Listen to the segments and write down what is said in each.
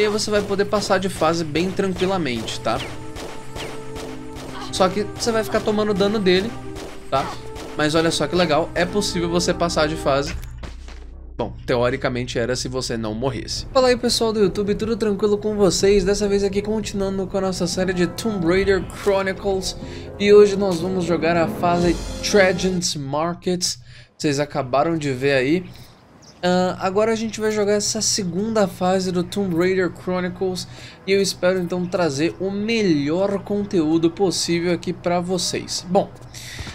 E aí você vai poder passar de fase bem tranquilamente, tá? Só que você vai ficar tomando dano dele, tá? Mas olha só que legal, é possível você passar de fase Bom, teoricamente era se você não morresse. Fala aí pessoal do YouTube, tudo tranquilo com vocês? Dessa vez aqui continuando com a nossa série de Tomb Raider Chronicles E hoje nós vamos jogar a fase Trajan's Markets Vocês acabaram de ver aí Uh, agora a gente vai jogar essa segunda fase do Tomb Raider Chronicles e eu espero então trazer o melhor conteúdo possível aqui para vocês. Bom,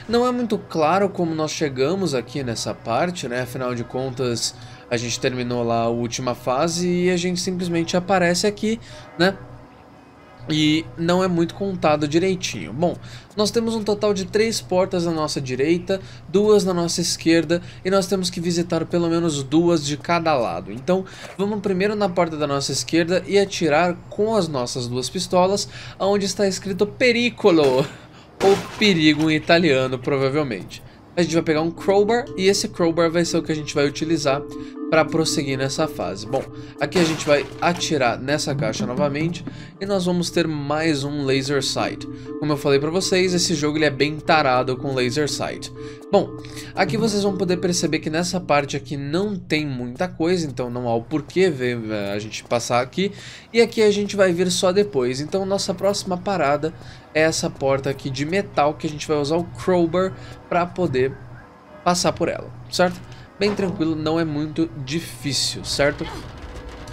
não é muito claro como nós chegamos aqui nessa parte, né? Afinal de contas, a gente terminou lá a última fase e a gente simplesmente aparece aqui, né? E não é muito contado direitinho. Bom, nós temos um total de três portas na nossa direita, duas na nossa esquerda e nós temos que visitar pelo menos duas de cada lado. Então, vamos primeiro na porta da nossa esquerda e atirar com as nossas duas pistolas, onde está escrito pericolo, ou perigo em italiano, provavelmente a gente vai pegar um crowbar e esse crowbar vai ser o que a gente vai utilizar para prosseguir nessa fase. Bom, aqui a gente vai atirar nessa caixa novamente e nós vamos ter mais um laser sight. Como eu falei para vocês, esse jogo ele é bem tarado com laser sight. Bom, aqui vocês vão poder perceber que nessa parte aqui não tem muita coisa, então não há o porquê ver eh, a gente passar aqui. E aqui a gente vai vir só depois, então nossa próxima parada essa porta aqui de metal que a gente vai usar o crowbar para poder passar por ela, certo? Bem tranquilo, não é muito difícil, certo?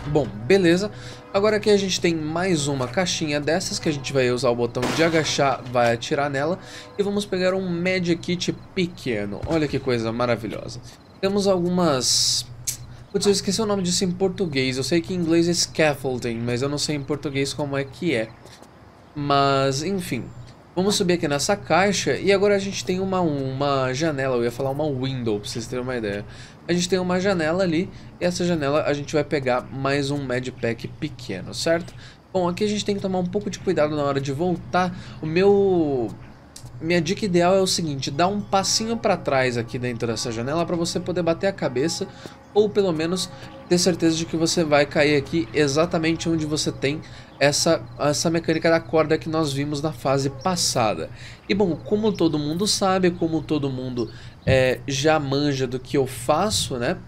Bom, beleza. Agora aqui a gente tem mais uma caixinha dessas que a gente vai usar o botão de agachar, vai atirar nela. E vamos pegar um Magic Kit pequeno. Olha que coisa maravilhosa. Temos algumas... Putz, eu esqueci o nome disso em português. Eu sei que em inglês é scaffolding, mas eu não sei em português como é que é. Mas, enfim. Vamos subir aqui nessa caixa e agora a gente tem uma, uma janela, eu ia falar uma window, pra vocês terem uma ideia. A gente tem uma janela ali e essa janela a gente vai pegar mais um medpack pequeno, certo? Bom, aqui a gente tem que tomar um pouco de cuidado na hora de voltar. O meu... Minha dica ideal é o seguinte, dá um passinho para trás aqui dentro dessa janela para você poder bater a cabeça ou pelo menos ter certeza de que você vai cair aqui exatamente onde você tem essa, essa mecânica da corda que nós vimos na fase passada. E bom, como todo mundo sabe, como todo mundo é, já manja do que eu faço, né?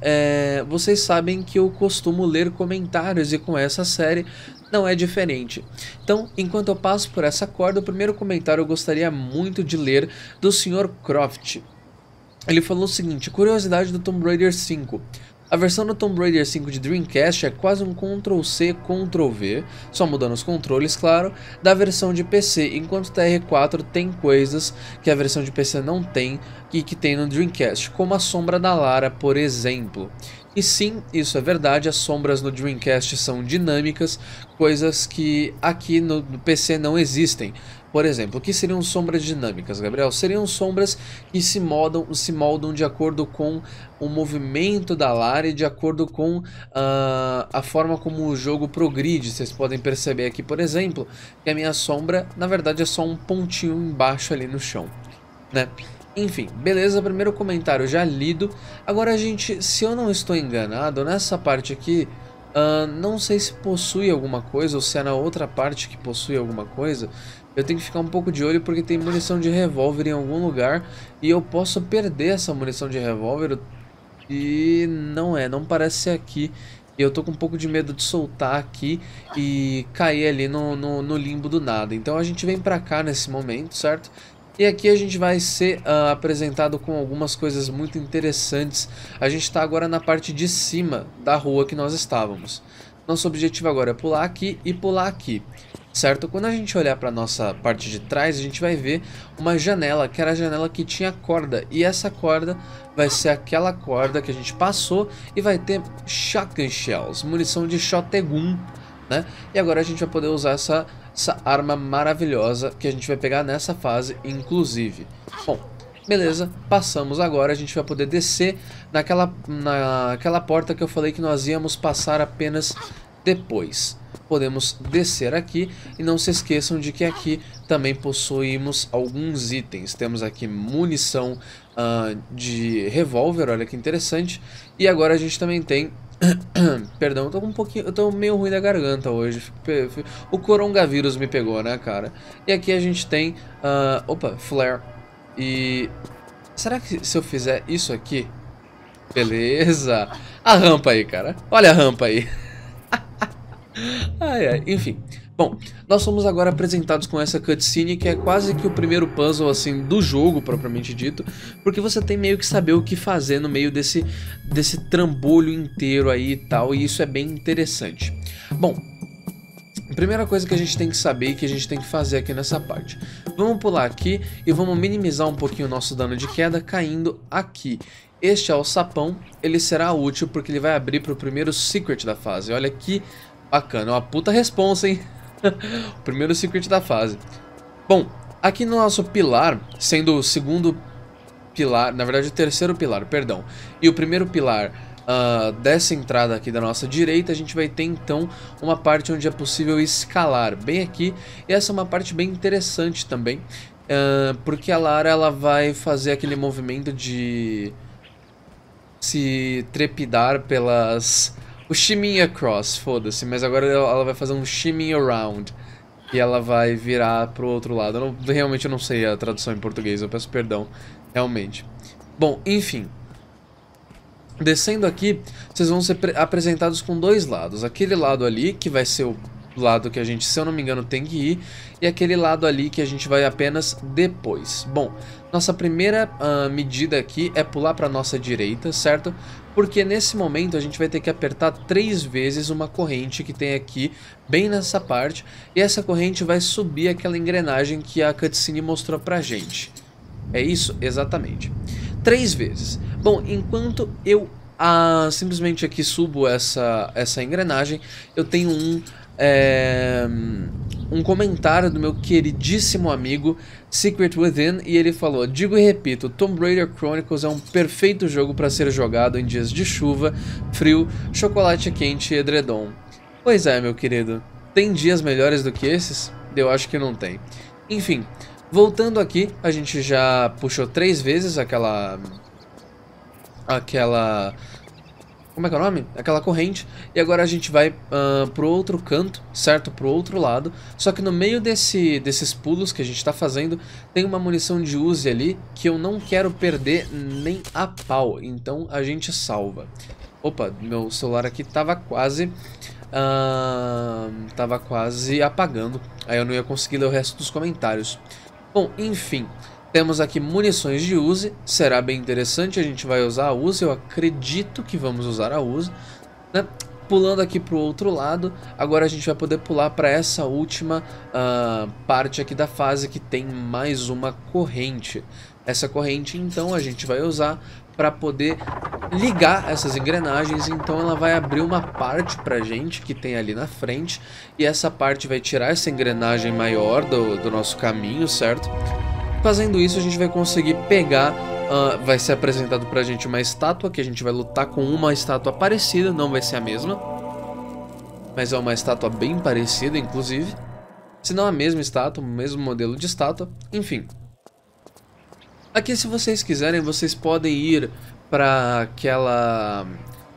É, vocês sabem que eu costumo ler comentários e com essa série não é diferente. Então, enquanto eu passo por essa corda, o primeiro comentário eu gostaria muito de ler do Sr. Croft. Ele falou o seguinte, curiosidade do Tomb Raider 5. A versão do Tomb Raider 5 de Dreamcast é quase um Ctrl-C, Ctrl-V, só mudando os controles, claro, da versão de PC, enquanto o TR4 tem coisas que a versão de PC não tem e que tem no Dreamcast, como a sombra da Lara, por exemplo. E sim, isso é verdade, as sombras no Dreamcast são dinâmicas, coisas que aqui no PC não existem. Por exemplo, o que seriam sombras dinâmicas, Gabriel? Seriam sombras que se moldam, se moldam de acordo com o movimento da Lara e de acordo com uh, a forma como o jogo progride. Vocês podem perceber aqui, por exemplo, que a minha sombra, na verdade, é só um pontinho embaixo ali no chão, né? Enfim, beleza, primeiro comentário já lido. Agora a gente, se eu não estou enganado, nessa parte aqui, uh, não sei se possui alguma coisa ou se é na outra parte que possui alguma coisa. Eu tenho que ficar um pouco de olho porque tem munição de revólver em algum lugar e eu posso perder essa munição de revólver e não é, não parece ser aqui. Eu tô com um pouco de medo de soltar aqui e cair ali no, no, no limbo do nada. Então a gente vem pra cá nesse momento, certo? E aqui a gente vai ser uh, apresentado com algumas coisas muito interessantes. A gente está agora na parte de cima da rua que nós estávamos. Nosso objetivo agora é pular aqui e pular aqui certo? Quando a gente olhar para nossa parte de trás, a gente vai ver uma janela, que era a janela que tinha corda, e essa corda vai ser aquela corda que a gente passou e vai ter shotgun shells, munição de shotgun, né? E agora a gente vai poder usar essa, essa arma maravilhosa que a gente vai pegar nessa fase, inclusive. Bom, Beleza, passamos agora, a gente vai poder descer naquela, naquela porta que eu falei que nós íamos passar apenas depois podemos descer aqui e não se esqueçam de que aqui também possuímos alguns itens. Temos aqui munição uh, de revólver, olha que interessante. E agora a gente também tem Perdão, eu tô um pouquinho. Eu tô meio ruim da garganta hoje. O coronavírus me pegou, né, cara? E aqui a gente tem. Uh, opa, flare. E. Será que se eu fizer isso aqui. Beleza. A rampa aí, cara. Olha a rampa aí. ai, ai. Enfim. Bom, nós somos agora apresentados com essa cutscene que é quase que o primeiro puzzle assim do jogo propriamente dito, porque você tem meio que saber o que fazer no meio desse desse trambolho inteiro aí e tal, e isso é bem interessante. Bom, primeira coisa que a gente tem que saber e que a gente tem que fazer aqui nessa parte. Vamos pular aqui e vamos minimizar um pouquinho o nosso dano de queda caindo aqui. Este é o sapão, ele será útil porque ele vai abrir para o primeiro secret da fase. Olha que bacana, uma puta responsa, hein? primeiro secret da fase. Bom, aqui no nosso pilar, sendo o segundo pilar, na verdade o terceiro pilar, perdão, e o primeiro pilar uh, dessa entrada aqui da nossa direita, a gente vai ter então uma parte onde é possível escalar, bem aqui, e essa é uma parte bem interessante também, uh, porque a Lara ela vai fazer aquele movimento de se trepidar pelas o shimming across, foda-se, mas agora ela vai fazer um shimming around. E ela vai virar pro outro lado. Eu não, realmente eu não sei a tradução em português, eu peço perdão, realmente. Bom, enfim. Descendo aqui, vocês vão ser apresentados com dois lados. Aquele lado ali, que vai ser o lado que a gente, se eu não me engano, tem que ir. E aquele lado ali que a gente vai apenas depois. Bom, nossa primeira uh, medida aqui é pular para nossa direita, certo? porque nesse momento a gente vai ter que apertar três vezes uma corrente que tem aqui, bem nessa parte, e essa corrente vai subir aquela engrenagem que a cutscene mostrou pra gente. É isso? Exatamente. Três vezes. Bom, enquanto eu ah, simplesmente aqui subo essa, essa engrenagem, eu tenho um é, um comentário do meu queridíssimo amigo Secret Within e ele falou: Digo e repito, Tomb Raider Chronicles é um perfeito jogo para ser jogado em dias de chuva, frio, chocolate quente e edredom. Pois é, meu querido, tem dias melhores do que esses? Eu acho que não tem. Enfim, voltando aqui, a gente já puxou três vezes aquela aquela como é que é o nome? Aquela corrente. E agora a gente vai uh, pro outro canto, certo? Pro outro lado. Só que no meio desse, desses pulos que a gente tá fazendo, tem uma munição de Uzi ali que eu não quero perder nem a pau. Então a gente salva. Opa, meu celular aqui tava quase... Uh, tava quase apagando. Aí eu não ia conseguir ler o resto dos comentários. Bom, enfim... Temos aqui munições de Uzi, será bem interessante, a gente vai usar a Uzi, eu acredito que vamos usar a Uzi. Né? Pulando aqui para o outro lado, agora a gente vai poder pular para essa última uh, parte aqui da fase que tem mais uma corrente. Essa corrente então a gente vai usar para poder ligar essas engrenagens, então ela vai abrir uma parte pra gente que tem ali na frente, e essa parte vai tirar essa engrenagem maior do, do nosso caminho, certo? Fazendo isso, a gente vai conseguir pegar Uh, vai ser apresentado pra gente uma estátua, que a gente vai lutar com uma estátua parecida, não vai ser a mesma. Mas é uma estátua bem parecida, inclusive. Se não a mesma estátua, o mesmo modelo de estátua, enfim. Aqui, se vocês quiserem, vocês podem ir pra aquela...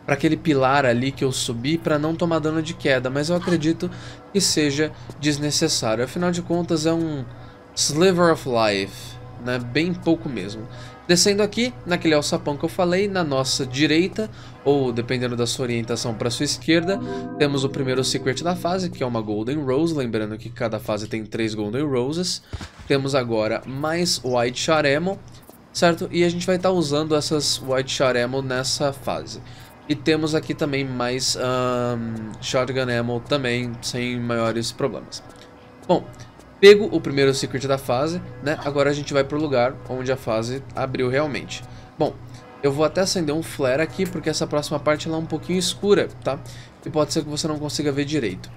Pra aquele pilar ali que eu subi para não tomar dano de queda, mas eu acredito que seja desnecessário. Afinal de contas, é um Sliver of Life, né? Bem pouco mesmo. Descendo aqui, naquele alçapão que eu falei, na nossa direita, ou dependendo da sua orientação para sua esquerda, temos o primeiro secret da fase, que é uma Golden Rose, lembrando que cada fase tem três Golden Roses. Temos agora mais White Shot Ammo, certo? E a gente vai estar tá usando essas White Shot Ammo nessa fase. E temos aqui também mais um, Shotgun Ammo também, sem maiores problemas. Bom, Pego o primeiro secret da fase, né? Agora a gente vai pro lugar onde a fase abriu realmente. Bom, eu vou até acender um flare aqui, porque essa próxima parte ela é um pouquinho escura, tá? E pode ser que você não consiga ver direito.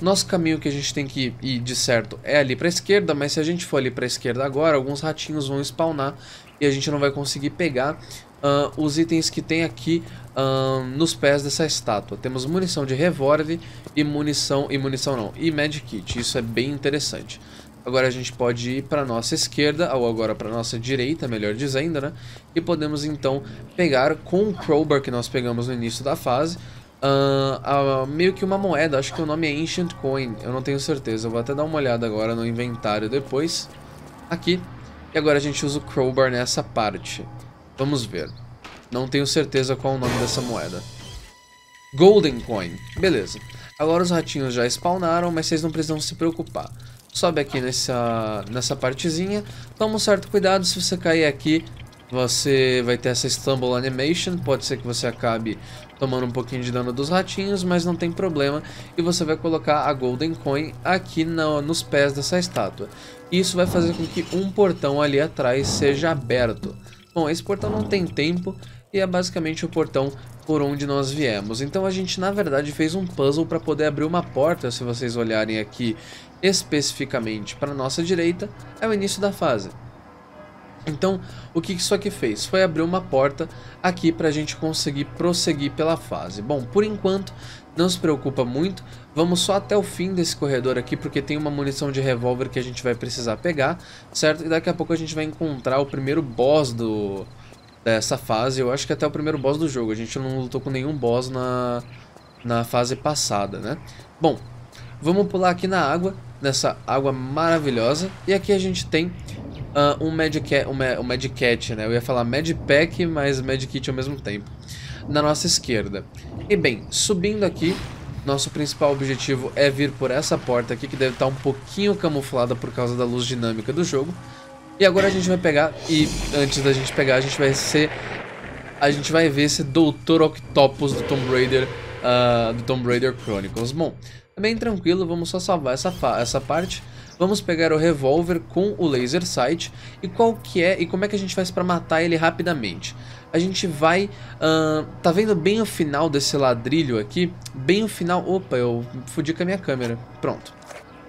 Nosso caminho que a gente tem que ir de certo é ali pra esquerda, mas se a gente for ali pra esquerda agora, alguns ratinhos vão spawnar e a gente não vai conseguir pegar uh, os itens que tem aqui uh, nos pés dessa estátua. Temos munição de revólver e munição, e munição não, e medkit, isso é bem interessante. Agora a gente pode ir para nossa esquerda, ou agora para nossa direita, melhor dizendo, né? E podemos então pegar com o crowbar que nós pegamos no início da fase, uh, uh, meio que uma moeda, acho que o nome é Ancient Coin, eu não tenho certeza, eu vou até dar uma olhada agora no inventário depois. Aqui, e agora a gente usa o crowbar nessa parte. Vamos ver. Não tenho certeza qual é o nome dessa moeda. Golden Coin, beleza. Agora os ratinhos já spawnaram, mas vocês não precisam se preocupar. Sobe aqui nessa, nessa partezinha, toma um certo cuidado, se você cair aqui, você vai ter essa Stumble Animation, pode ser que você acabe tomando um pouquinho de dano dos ratinhos, mas não tem problema. E você vai colocar a Golden Coin aqui no, nos pés dessa estátua. Isso vai fazer com que um portão ali atrás seja aberto. Bom, esse portão não tem tempo e é basicamente o portão por onde nós viemos. Então a gente na verdade fez um puzzle para poder abrir uma porta, se vocês olharem aqui especificamente para nossa direita, é o início da fase. Então, o que isso aqui fez? Foi abrir uma porta aqui para a gente conseguir prosseguir pela fase. Bom, por enquanto, não se preocupa muito, vamos só até o fim desse corredor aqui, porque tem uma munição de revólver que a gente vai precisar pegar, certo? E daqui a pouco a gente vai encontrar o primeiro boss do... dessa fase, eu acho que até o primeiro boss do jogo, a gente não lutou com nenhum boss na, na fase passada, né? Bom, vamos pular aqui na água, nessa água maravilhosa, e aqui a gente tem uh, um Medcat, um, um Medcat, né? Eu ia falar Medpack, mas Medkit ao mesmo tempo. Na nossa esquerda. E bem, subindo aqui, nosso principal objetivo é vir por essa porta aqui, que deve estar um pouquinho camuflada por causa da luz dinâmica do jogo. E agora a gente vai pegar, e antes da gente pegar, a gente vai ser... A gente vai ver esse Doutor Octopus do Tomb Raider, uh, do Tomb Raider Chronicles. Bom, é bem tranquilo, vamos só salvar essa, essa parte. Vamos pegar o revólver com o laser sight e qual que é e como é que a gente faz para matar ele rapidamente. A gente vai, uh, tá vendo bem o final desse ladrilho aqui? Bem o final, opa, eu fudi com a minha câmera, pronto.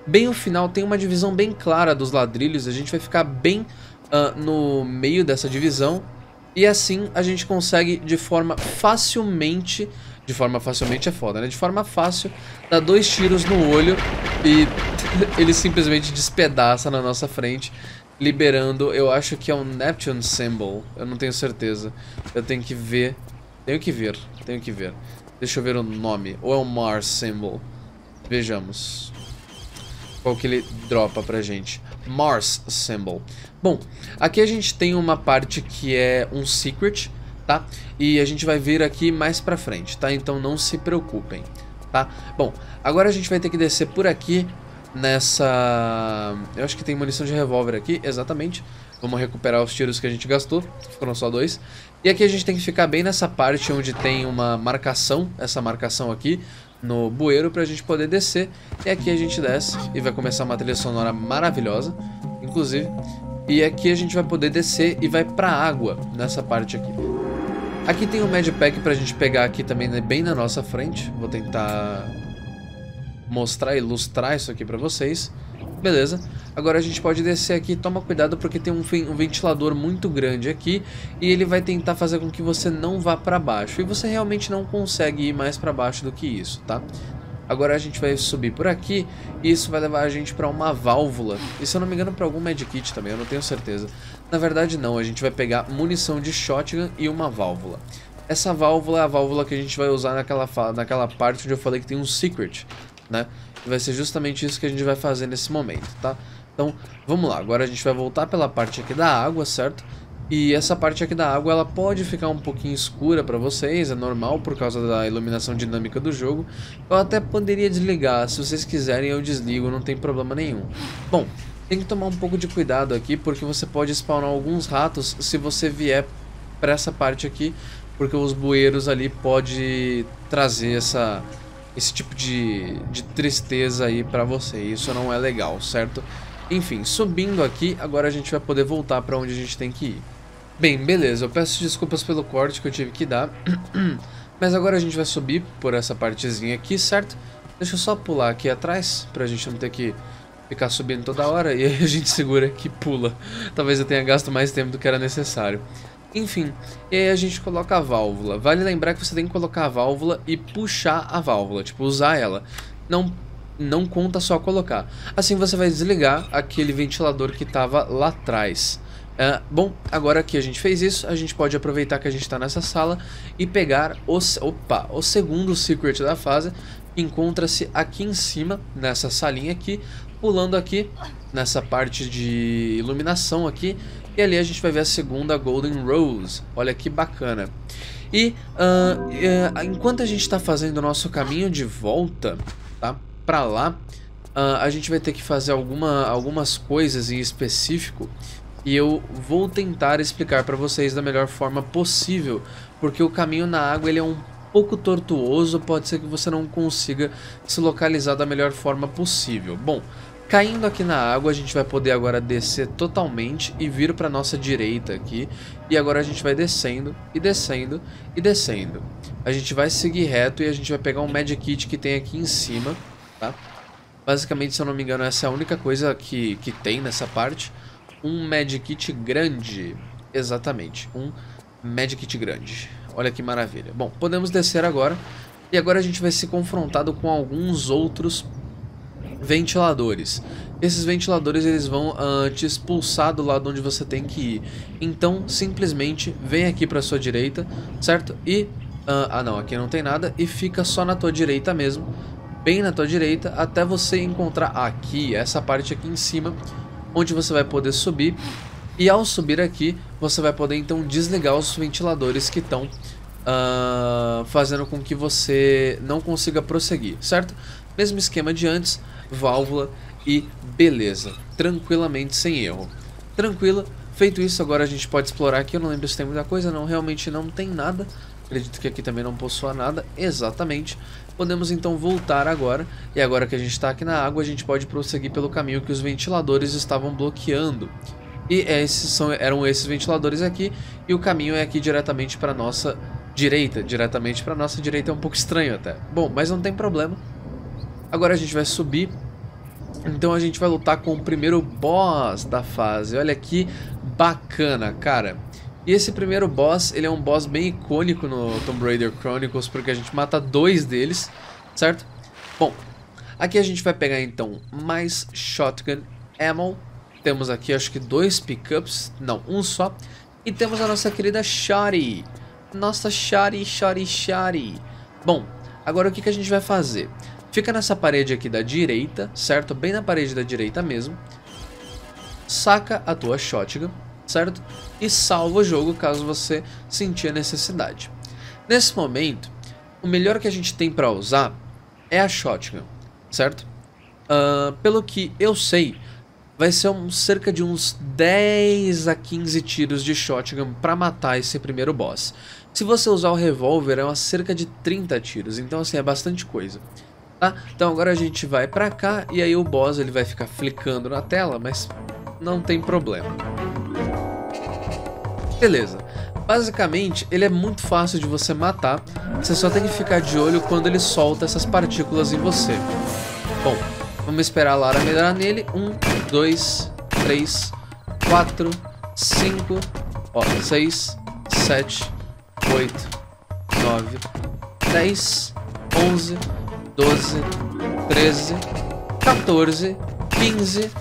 Bem o final tem uma divisão bem clara dos ladrilhos, a gente vai ficar bem uh, no meio dessa divisão e assim a gente consegue de forma facilmente de forma facilmente é foda, né? De forma fácil, dá dois tiros no olho e ele simplesmente despedaça na nossa frente, liberando, eu acho que é um Neptune Symbol, eu não tenho certeza. Eu tenho que ver, tenho que ver, tenho que ver. Deixa eu ver o nome, ou é um Mars Symbol. Vejamos. Qual que ele dropa pra gente. Mars Symbol. Bom, aqui a gente tem uma parte que é um Secret, tá? E a gente vai ver aqui mais pra frente, tá? Então não se preocupem, tá? Bom, agora a gente vai ter que descer por aqui nessa... Eu acho que tem munição de revólver aqui, exatamente. Vamos recuperar os tiros que a gente gastou, foram só dois. E aqui a gente tem que ficar bem nessa parte onde tem uma marcação, essa marcação aqui, no bueiro pra gente poder descer. E aqui a gente desce e vai começar uma trilha sonora maravilhosa, inclusive. E aqui a gente vai poder descer e vai pra água, nessa parte aqui. Aqui tem um Medpack pra gente pegar aqui também, né, bem na nossa frente. Vou tentar mostrar, ilustrar isso aqui pra vocês. Beleza. Agora a gente pode descer aqui, toma cuidado porque tem um, um, ventilador muito grande aqui e ele vai tentar fazer com que você não vá para baixo. E você realmente não consegue ir mais para baixo do que isso, tá? Agora a gente vai subir por aqui e isso vai levar a gente para uma válvula. E se eu não me engano para algum medkit também, eu não tenho certeza. Na verdade não, a gente vai pegar munição de shotgun e uma válvula. Essa válvula é a válvula que a gente vai usar naquela, naquela parte onde eu falei que tem um secret, né? E vai ser justamente isso que a gente vai fazer nesse momento, tá? Então, vamos lá. Agora a gente vai voltar pela parte aqui da água, certo? E essa parte aqui da água, ela pode ficar um pouquinho escura para vocês, é normal por causa da iluminação dinâmica do jogo. Eu até poderia desligar, se vocês quiserem eu desligo, não tem problema nenhum. Bom, tem que tomar um pouco de cuidado aqui, porque você pode spawnar alguns ratos se você vier para essa parte aqui, porque os bueiros ali pode trazer essa, esse tipo de, de tristeza aí para você, isso não é legal, certo? Enfim, subindo aqui, agora a gente vai poder voltar para onde a gente tem que ir. Bem, beleza, eu peço desculpas pelo corte que eu tive que dar, mas agora a gente vai subir por essa partezinha aqui, certo? Deixa eu só pular aqui atrás, pra gente não ter que ficar subindo toda hora, e aí a gente segura aqui e pula. Talvez eu tenha gasto mais tempo do que era necessário. Enfim, e aí a gente coloca a válvula. Vale lembrar que você tem que colocar a válvula e puxar a válvula, tipo, usar ela. Não, não conta só colocar. Assim você vai desligar aquele ventilador que estava lá atrás. Uh, bom, agora que a gente fez isso, a gente pode aproveitar que a gente está nessa sala e pegar o, opa, o segundo secret da fase, que encontra-se aqui em cima, nessa salinha aqui, pulando aqui, nessa parte de iluminação aqui, e ali a gente vai ver a segunda Golden Rose, olha que bacana. E uh, uh, enquanto a gente está fazendo o nosso caminho de volta, tá, para lá, a gente vai ter que fazer alguma, algumas coisas em específico, e eu vou tentar explicar para vocês da melhor forma possível, porque o caminho na água ele é um pouco tortuoso, pode ser que você não consiga se localizar da melhor forma possível. Bom, caindo aqui na água, a gente vai poder agora descer totalmente e vir para nossa direita aqui, e agora a gente vai descendo e descendo e descendo. A gente vai seguir reto e a gente vai pegar um Magic Kit que tem aqui em cima, tá? Basicamente, se eu não me engano, essa é a única coisa que, que tem nessa parte um medkit grande. Exatamente, um medkit grande. Olha que maravilha. Bom, podemos descer agora. E agora a gente vai ser confrontado com alguns outros ventiladores. Esses ventiladores eles vão uh, te expulsar do lado onde você tem que ir. Então, simplesmente vem aqui para sua direita, certo? E uh, ah não, aqui não tem nada e fica só na tua direita mesmo, bem na tua direita, até você encontrar aqui essa parte aqui em cima, onde você vai poder subir. E ao subir aqui, você vai poder então desligar os ventiladores que estão uh, ah, fazendo com que você não consiga prosseguir, certo? Mesmo esquema de antes, válvula e beleza, tranquilamente, sem erro. Tranquila, feito isso, agora a gente pode explorar aqui, eu não lembro se tem muita coisa, não, realmente não tem nada. Acredito que aqui também não possua nada, exatamente. Podemos então voltar agora, e agora que a gente está aqui na água, a gente pode prosseguir pelo caminho que os ventiladores estavam bloqueando. E esses são, eram esses ventiladores aqui, e o caminho é aqui diretamente para nossa direita. Diretamente para nossa direita é um pouco estranho até. Bom, mas não tem problema. Agora a gente vai subir, então a gente vai lutar com o primeiro boss da fase. Olha que bacana, cara. E esse primeiro boss, ele é um boss bem icônico no Tomb Raider Chronicles, porque a gente mata dois deles, certo? Bom, aqui a gente vai pegar então mais Shotgun Ammo. Temos aqui acho que dois pickups, não, um só. E temos a nossa querida Shari. Nossa Shari, Shari, Shari. Bom, agora o que, que a gente vai fazer? Fica nessa parede aqui da direita, certo? Bem na parede da direita mesmo. Saca a tua Shotgun certo? E salva o jogo caso você sentir a necessidade. Nesse momento, o melhor que a gente tem para usar é a shotgun, certo? Uh, pelo que eu sei, vai ser um, cerca de uns 10 a 15 tiros de shotgun para matar esse primeiro boss. Se você usar o revólver, é uma cerca de 30 tiros, então assim, é bastante coisa. Tá? Então agora a gente vai pra cá e aí o boss ele vai ficar flicando na tela, mas não tem problema. Beleza. Basicamente, ele é muito fácil de você matar, você só tem que ficar de olho quando ele solta essas partículas em você. Bom, vamos esperar a Lara mirar nele. Um, dois, três, quatro, cinco, ó, seis, sete, oito, nove, dez, onze, doze, treze, 14, 15.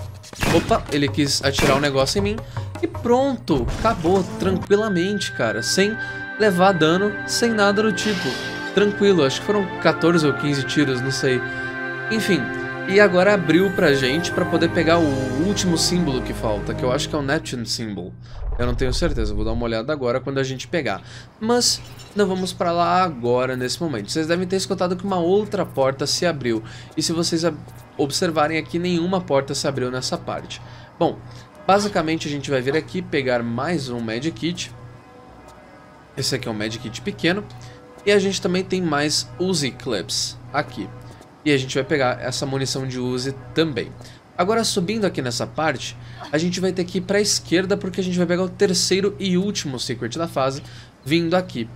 Opa, ele quis atirar um negócio em mim. E pronto, acabou tranquilamente, cara, sem levar dano, sem nada do tipo. Tranquilo, acho que foram 14 ou 15 tiros, não sei. Enfim, e agora abriu pra gente pra poder pegar o último símbolo que falta, que eu acho que é o Neptune Symbol. Eu não tenho certeza, vou dar uma olhada agora quando a gente pegar. Mas não vamos pra lá agora, nesse momento. Vocês devem ter escutado que uma outra porta se abriu. E se vocês observarem aqui, nenhuma porta se abriu nessa parte. Bom, Basicamente a gente vai vir aqui pegar mais um Medkit. Esse aqui é um Medkit pequeno. E a gente também tem mais Uzi Clips aqui. E a gente vai pegar essa munição de Uzi também. Agora subindo aqui nessa parte, a gente vai ter que ir para a esquerda porque a gente vai pegar o terceiro e último secret da fase, vindo aqui.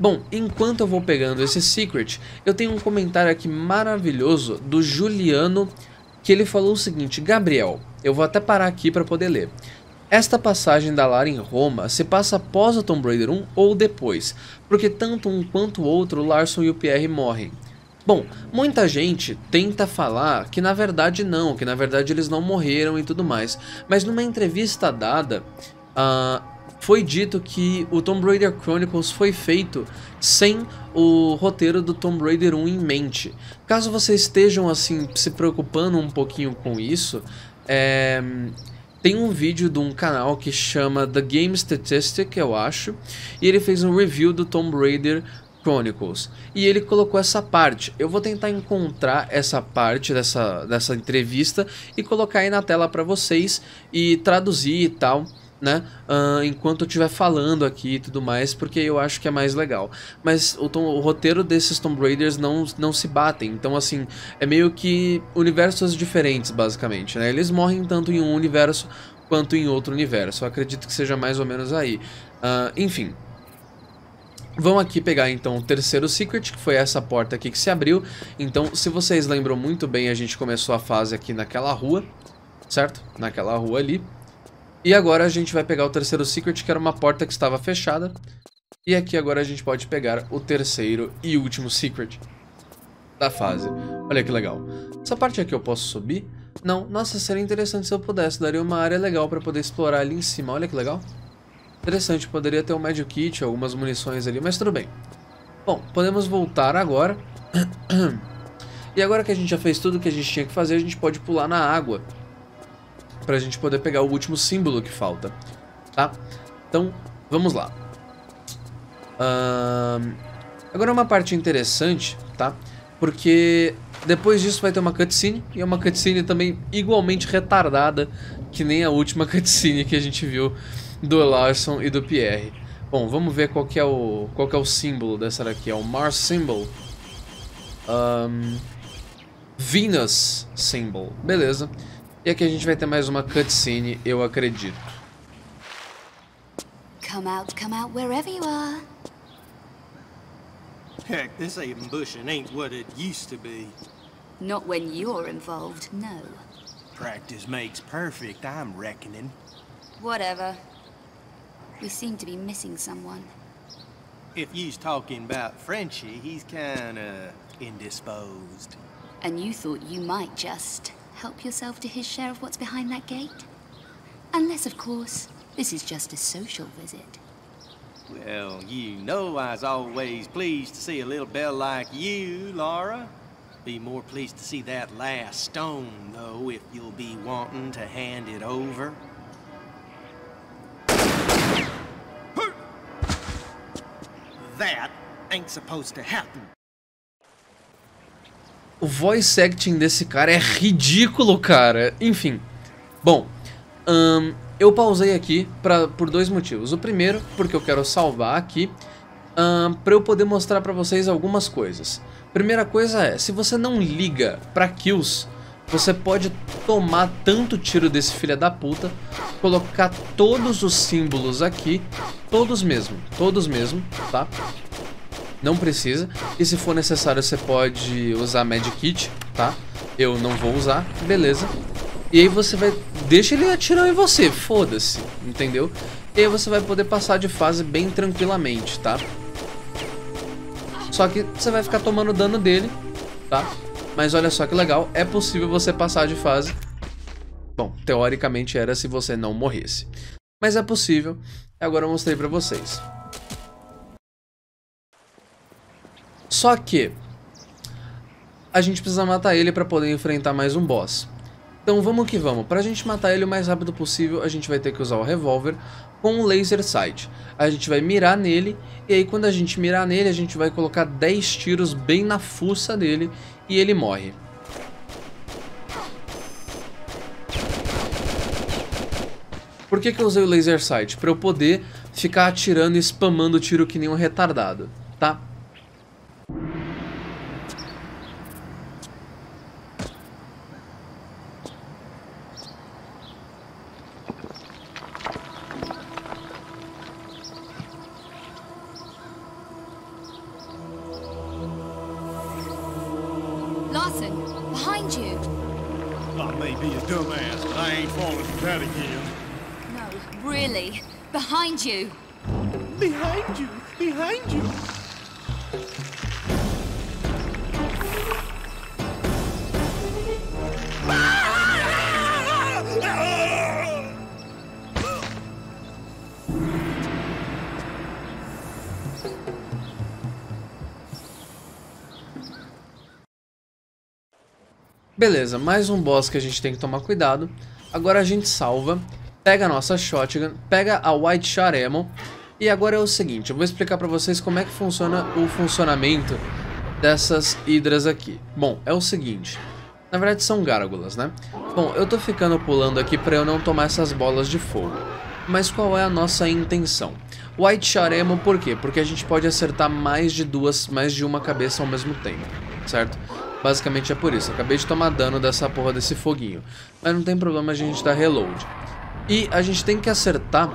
Bom, enquanto eu vou pegando esse secret, eu tenho um comentário aqui maravilhoso do Juliano que ele falou o seguinte: Gabriel, eu vou até parar aqui para poder ler. Esta passagem da Lara em Roma se passa após o Tomb Raider 1 ou depois, porque tanto um quanto o outro, Larson e o Pierre morrem. Bom, muita gente tenta falar que na verdade não, que na verdade eles não morreram e tudo mais, mas numa entrevista dada, uh, foi dito que o Tomb Raider Chronicles foi feito sem o roteiro do Tomb Raider 1 em mente. Caso vocês estejam assim se preocupando um pouquinho com isso, é, tem um vídeo de um canal que chama The Game Statistic, eu acho, e ele fez um review do Tomb Raider Chronicles. E ele colocou essa parte. Eu vou tentar encontrar essa parte dessa, dessa entrevista e colocar aí na tela para vocês e traduzir e tal né? Uh, enquanto eu estiver falando aqui e tudo mais, porque eu acho que é mais legal. Mas o, tom, o, roteiro desses Tomb Raiders não, não se batem, então assim, é meio que universos diferentes, basicamente, né? Eles morrem tanto em um universo quanto em outro universo. Eu acredito que seja mais ou menos aí. Uh, enfim. Vamos aqui pegar então o terceiro secret, que foi essa porta aqui que se abriu. Então, se vocês lembram muito bem, a gente começou a fase aqui naquela rua, certo? Naquela rua ali. E agora a gente vai pegar o terceiro secret, que era uma porta que estava fechada. E aqui agora a gente pode pegar o terceiro e último secret da fase. Olha que legal. Essa parte aqui eu posso subir? Não. Nossa, seria interessante se eu pudesse. Daria uma área legal para poder explorar ali em cima. Olha que legal. Interessante, poderia ter um Magic Kit, algumas munições ali, mas tudo bem. Bom, podemos voltar agora. e agora que a gente já fez tudo o que a gente tinha que fazer, a gente pode pular na água pra gente poder pegar o último símbolo que falta, tá? Então, vamos lá. Uh, agora uma parte interessante, tá? Porque depois disso vai ter uma cutscene, e é uma cutscene também igualmente retardada, que nem a última cutscene que a gente viu do Larson e do Pierre. Bom, vamos ver qual que é o, qual que é o símbolo dessa daqui. É o Mars Symbol. Um, Venus Symbol. Beleza. E aqui a gente vai ter mais uma cutscene, eu acredito. Come out, come out wherever you are. Heck, this ambushing ain't what it used to be. Not when you're involved, no. Practice makes perfect, I'm reckoning. Whatever. We seem to be missing someone. If you's talking about Frenchie, he's kinda indisposed. And you thought you might just help yourself to his share of what's behind that gate? Unless, of course, this is just a social visit. Well, you know I was always pleased to see a little belle like you, Laura. Be more pleased to see that last stone, though, if you'll be wanting to hand it over. That ain't supposed to happen. O voice acting desse cara é ridículo, cara. Enfim. Bom, eu pausei aqui pra, por dois motivos. O primeiro, porque eu quero salvar aqui, hum, pra eu poder mostrar pra vocês algumas coisas. Primeira coisa é, se você não liga pra kills, você pode tomar tanto tiro desse filho da puta, colocar todos os símbolos aqui, todos mesmo, todos mesmo, tá? não precisa. E se for necessário, você pode usar Medkit, tá? Eu não vou usar, beleza. E aí você vai... Deixa ele atirar em você, foda-se, entendeu? E aí você vai poder passar de fase bem tranquilamente, tá? Só que você vai ficar tomando dano dele, tá? Mas olha só que legal, é possível você passar de fase. Bom, teoricamente era se você não morresse. Mas é possível, agora eu mostrei pra vocês. Só que a gente precisa matar ele para poder enfrentar mais um boss. Então vamos que vamos. Pra gente matar ele o mais rápido possível, a gente vai ter que usar o revólver com o laser sight. A gente vai mirar nele, e aí quando a gente mirar nele, a gente vai colocar 10 tiros bem na fuça dele, e ele morre. Por que, que eu usei o laser sight? Pra eu poder ficar atirando e spamando tiro que nem um retardado, tá? Beleza, mais um boss que a gente tem que tomar cuidado. Agora a gente salva, pega a nossa shotgun, pega a White Shot Ammo. E agora é o seguinte, eu vou explicar pra vocês como é que funciona o funcionamento dessas hidras aqui. Bom, é o seguinte, na verdade são gárgulas, né? Bom, eu tô ficando pulando aqui pra eu não tomar essas bolas de fogo. Mas qual é a nossa intenção? White Shot Ammo por quê? Porque a gente pode acertar mais de duas, mais de uma cabeça ao mesmo tempo, certo? Basicamente é por isso. Acabei de tomar dano dessa porra desse foguinho. Mas não tem problema a gente dar reload. E a gente tem que acertar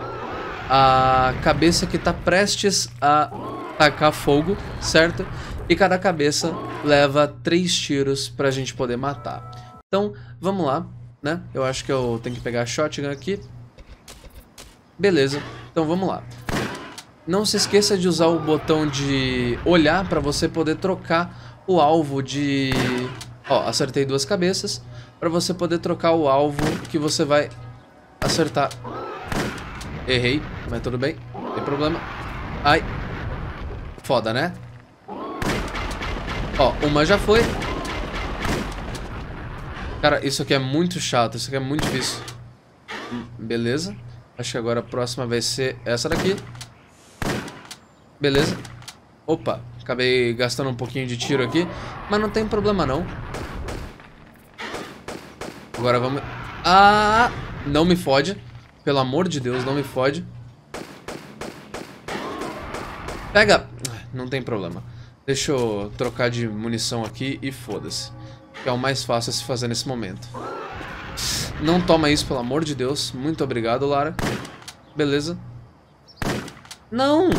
a cabeça que tá prestes a tacar fogo, certo? E cada cabeça leva três tiros pra gente poder matar. Então, vamos lá, né? Eu acho que eu tenho que pegar a shotgun aqui. Beleza, então vamos lá. Não se esqueça de usar o botão de olhar para você poder trocar o alvo de... Ó, acertei duas cabeças. Para você poder trocar o alvo que você vai acertar. Errei, mas tudo bem. Não tem problema. Ai. Foda, né? Ó, uma já foi. Cara, isso aqui é muito chato. Isso aqui é muito difícil. Beleza. Acho que agora a próxima vai ser essa daqui. Beleza. Opa, acabei gastando um pouquinho de tiro aqui. Mas não tem problema não. Agora vamos... Ah! Não me fode. Pelo amor de Deus, não me fode. Pega... Não tem problema. Deixa eu trocar de munição aqui e foda-se. Que é o mais fácil a se fazer nesse momento. Não toma isso, pelo amor de Deus. Muito obrigado, Lara. Beleza. Não!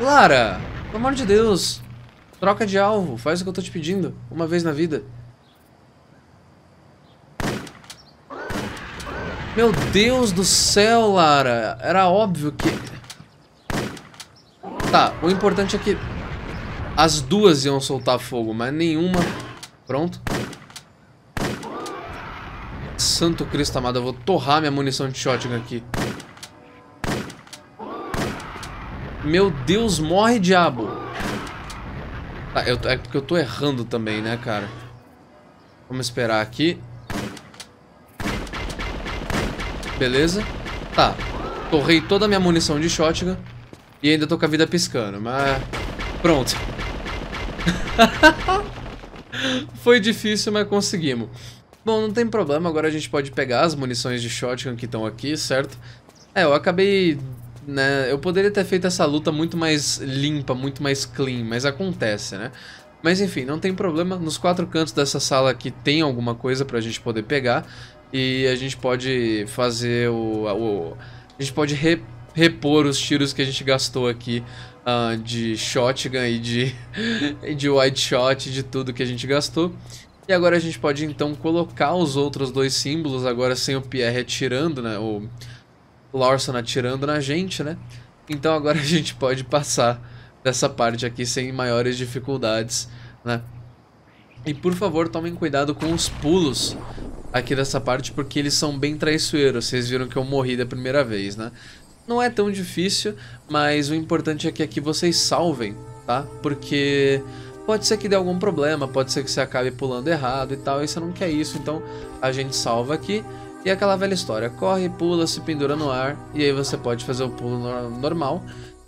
Lara, pelo amor de Deus. Troca de alvo, faz o que eu tô te pedindo. Uma vez na vida. Meu Deus do céu, Lara. Era óbvio que... Tá, o importante é que... As duas iam soltar fogo, mas nenhuma... Pronto. Santo Cristo amado, eu vou torrar minha munição de shotgun aqui. Meu Deus, morre, diabo. Tá, eu, é porque eu tô errando também, né, cara? Vamos esperar aqui. Beleza. Tá. Torrei toda a minha munição de shotgun. E ainda tô com a vida piscando, mas... Pronto. Foi difícil, mas conseguimos. Bom, não tem problema, agora a gente pode pegar as munições de shotgun que estão aqui, certo? É, eu acabei né? Eu poderia ter feito essa luta muito mais limpa, muito mais clean, mas acontece, né? Mas enfim, não tem problema. Nos quatro cantos dessa sala aqui tem alguma coisa pra gente poder pegar. E a gente pode fazer o... o a gente pode re, repor os tiros que a gente gastou aqui uh, de shotgun e de, de white shot, de tudo que a gente gastou. E agora a gente pode então colocar os outros dois símbolos, agora sem o Pierre atirando, né? O, Larson atirando na gente, né? Então agora a gente pode passar dessa parte aqui sem maiores dificuldades, né? E por favor, tomem cuidado com os pulos aqui dessa parte, porque eles são bem traiçoeiros. Vocês viram que eu morri da primeira vez, né? Não é tão difícil, mas o importante é que aqui vocês salvem, tá? Porque pode ser que dê algum problema, pode ser que você acabe pulando errado e tal, e você não quer isso, então a gente salva aqui. E aquela velha história, corre, pula, se pendura no ar, e aí você pode fazer o pulo normal.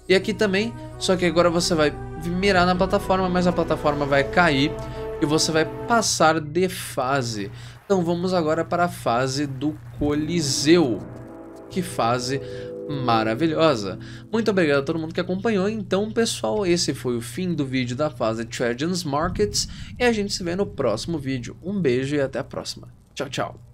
E aqui também, só que agora você vai mirar na plataforma, mas a plataforma vai cair e você vai passar de fase. Então vamos agora para a fase do Coliseu. Que fase maravilhosa. Muito obrigado a todo mundo que acompanhou. Então, pessoal, esse foi o fim do vídeo da fase Trajan's Markets e a gente se vê no próximo vídeo. Um beijo e até a próxima. Tchau, tchau.